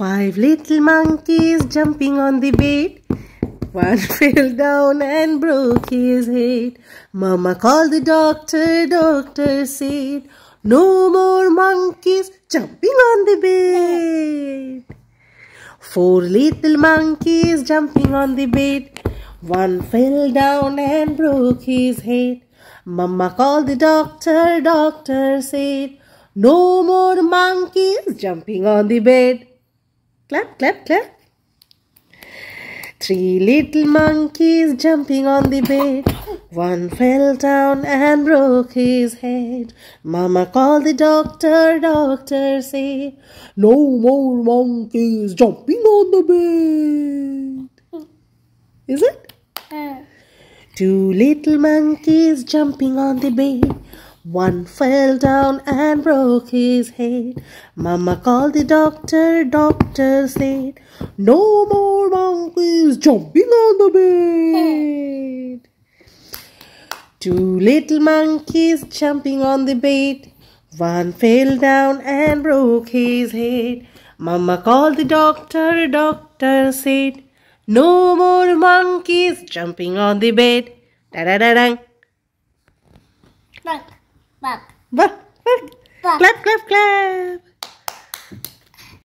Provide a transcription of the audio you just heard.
Five little monkeys jumping on the bed. One fell down and broke his head. Mama called the doctor, doctor said, No more monkeys jumping on the bed. Four little monkeys jumping on the bed. One fell down and broke his head. Mama called the doctor, doctor said, No more monkeys jumping on the bed. Clap, clap, clap. Three little monkeys jumping on the bed. One fell down and broke his head. Mama called the doctor, doctor said, No more monkeys jumping on the bed. Is it? Two little monkeys jumping on the bed. One fell down and broke his head. Mama called the doctor, doctor said, No more monkeys jumping on the bed. Two little monkeys jumping on the bed. One fell down and broke his head. Mama called the doctor, doctor said, No more monkeys jumping on the bed. Da da da da. Bah, bah. bak. Clap, clap, clap.